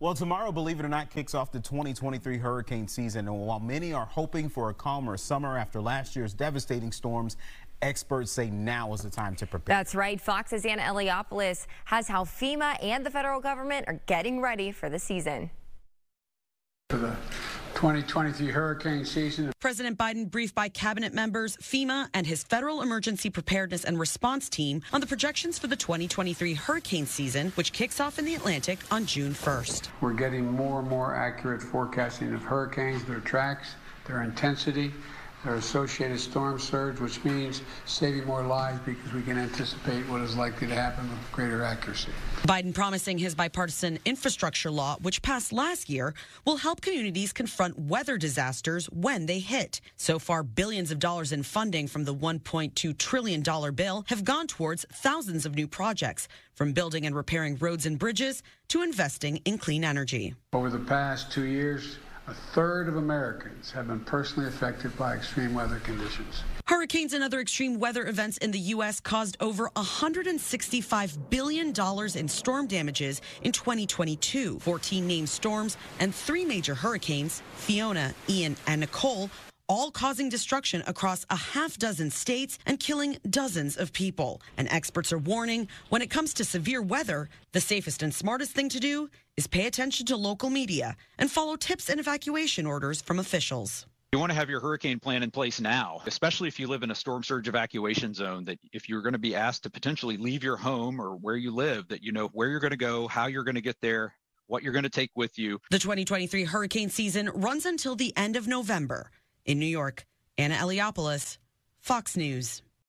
Well, tomorrow, believe it or not, kicks off the 2023 hurricane season. And while many are hoping for a calmer summer after last year's devastating storms, experts say now is the time to prepare. That's right. Fox's Anna Eliopoulos has how FEMA and the federal government are getting ready for the season. For the 2023 hurricane season. President Biden briefed by cabinet members, FEMA, and his Federal Emergency Preparedness and Response Team on the projections for the 2023 hurricane season, which kicks off in the Atlantic on June 1st. We're getting more and more accurate forecasting of hurricanes, their tracks, their intensity, their associated storm surge, which means saving more lives because we can anticipate what is likely to happen with greater accuracy. Biden promising his bipartisan infrastructure law, which passed last year, will help communities confront weather disasters when they hit. So far, billions of dollars in funding from the $1.2 trillion bill have gone towards thousands of new projects, from building and repairing roads and bridges to investing in clean energy. Over the past two years, a third of Americans have been personally affected by extreme weather conditions. Hurricanes and other extreme weather events in the U.S. caused over $165 billion in storm damages in 2022. 14 named storms and three major hurricanes, Fiona, Ian, and Nicole, all causing destruction across a half dozen states and killing dozens of people. And experts are warning when it comes to severe weather, the safest and smartest thing to do is pay attention to local media and follow tips and evacuation orders from officials. You want to have your hurricane plan in place now, especially if you live in a storm surge evacuation zone, that if you're going to be asked to potentially leave your home or where you live, that you know where you're going to go, how you're going to get there, what you're going to take with you. The 2023 hurricane season runs until the end of November. In New York, Anna Eliopoulos, Fox News.